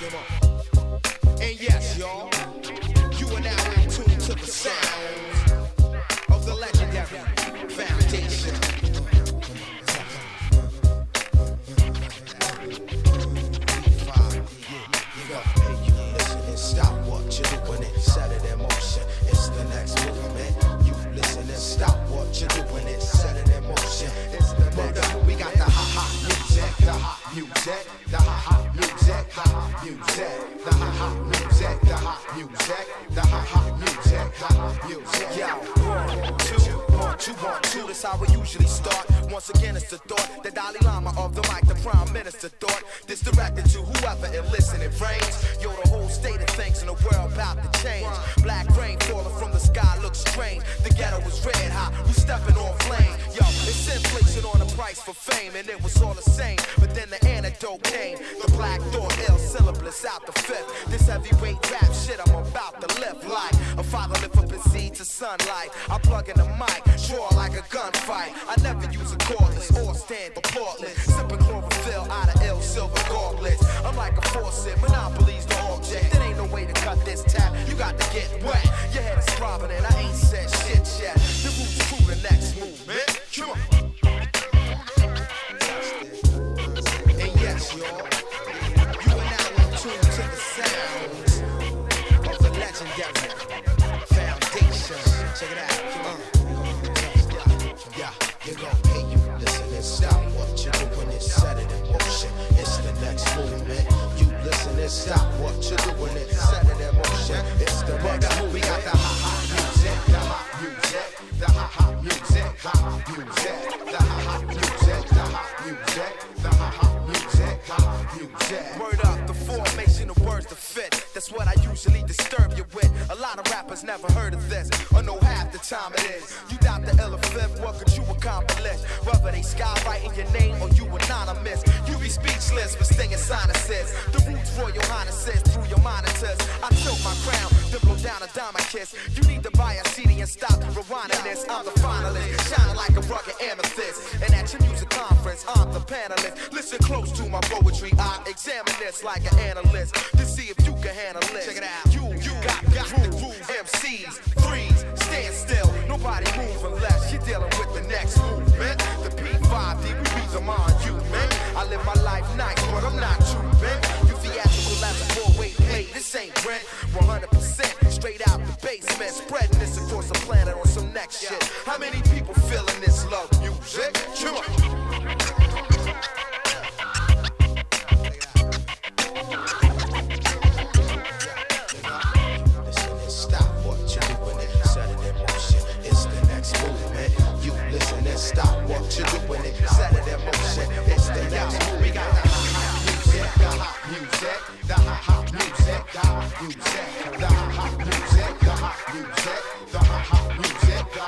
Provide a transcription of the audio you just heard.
And yes, y'all, you are now in tune to the sounds of the legendary foundation. Stop what you're doing. It's the next movement. You stop what you're doing. It's the next. We got the music, the hot the hot music, the ha ha music, the hot music, the ha ha music, the hot music. Yo, one, two, one, two, one, two. That's how we usually start. Once again, it's the thought, the Dalai Lama of the mic, the Prime Minister thought. This directed to whoever it listening rains. Yo, the whole state of things in the world about to change. Black rain falling from the sky looks strange. The ghetto was red hot, we stepping on flame. It's inflation on the price for fame, and it was all the same. But then the antidote came. The black thought, ill syllabus out the fifth. This heavyweight rap shit I'm about to live like a father lift up his seed to sunlight. I plug in the mic, draw like a gunfight. I never use a cordless or stand portless. Sipping chlorophyll out of ill silver gauntlets. I'm like a faucet, monopolies the object. There ain't no way to cut this tap. You got to get wet. Your head is throbbing and foundation. Check it out. Yeah, you go. Hey, you listen and stop what you're set in motion. It's the next movement. You listen and stop what you're set in motion. It's the movement. We got the ha ha music, the hot music, the ha ha music, ha ha music, the ha ha music, the hot music, the ha ha music. Word up, the formation of words to fit. That's what I usually disturb you with. A lot of rappers never heard of this, or know half the time it is. You doubt the fifth, what could you accomplish? Whether they skywriting your name or you anonymous, you be speechless with stinging sinuses. The roots royal highnesses through your monitors. I tilt my crown, then blow down a diamond kiss. You need to buy a CD and stop rewinding this. I'm the finalist, shining like a rugged amethyst. And at your music conference, I'm the panelist to my poetry. I examine this like an analyst to see if you can handle it. Check it out. You, you got, got the groove. MCs, threes, stand still. Nobody move unless you're dealing with the next movement. The P5D, we be the mind you, man. I live my life nice, but I'm not you, man. You theatrical as a four-way play. This ain't rent. 100% straight out the basement. Spreading this across the planet on some next shit. How many people feeling this love? music, the hot hot music, the hot music, the hot hot music, the hot music, the hot music,